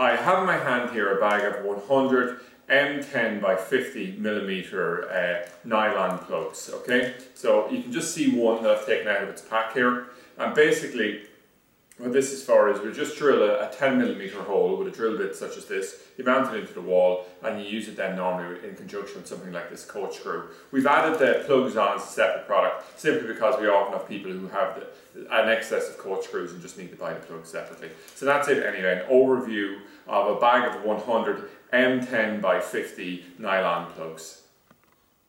I have in my hand here a bag of 100 M10 by 50 millimeter uh, nylon plugs, okay? So you can just see one that I've taken out of its pack here. And basically, this is for is we just drill a, a 10 millimeter hole with a drill bit such as this, you mount it into the wall and you use it then normally in conjunction with something like this coach screw. We've added the plugs on as a separate product simply because we often have people who have the, an excess of coach screws and just need to buy the plugs separately. So that's it anyway, an overview of a bag of 100 M10 by 50 nylon plugs.